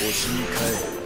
星に帰る